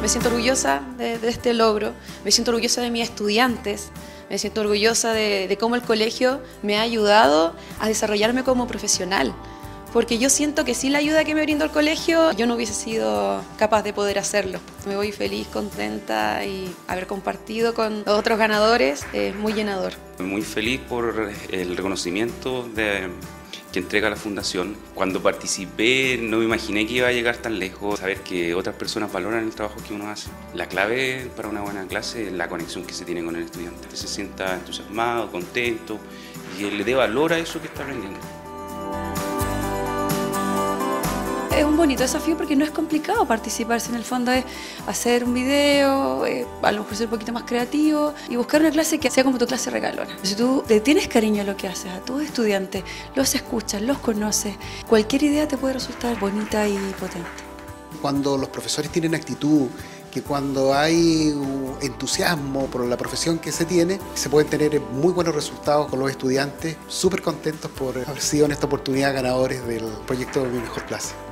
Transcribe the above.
Me siento orgullosa de, este logro, me siento orgullosa de mis estudiantes, me siento orgullosa de, de cómo el colegio me ha ayudado a desarrollarme como profesional porque yo siento que sin la ayuda que me brindó el colegio, yo no hubiese sido capaz de poder hacerlo. Me voy feliz, contenta y haber compartido con otros ganadores es muy llenador. Muy feliz por el reconocimiento de, que entrega la fundación. Cuando participé no me imaginé que iba a llegar tan lejos, saber que otras personas valoran el trabajo que uno hace. La clave para una buena clase es la conexión que se tiene con el estudiante, que se sienta entusiasmado, contento y le dé valor a eso que está aprendiendo es un bonito desafío porque no es complicado participar, en el fondo es hacer un video, eh, a lo mejor ser un poquito más creativo y buscar una clase que sea como tu clase regalona. Si tú tienes cariño a lo que haces, a tus estudiantes, los escuchas, los conoces, cualquier idea te puede resultar bonita y potente. Cuando los profesores tienen actitud, que cuando hay entusiasmo por la profesión que se tiene, se pueden tener muy buenos resultados con los estudiantes, súper contentos por haber sido en esta oportunidad ganadores del proyecto Mi Mejor Clase.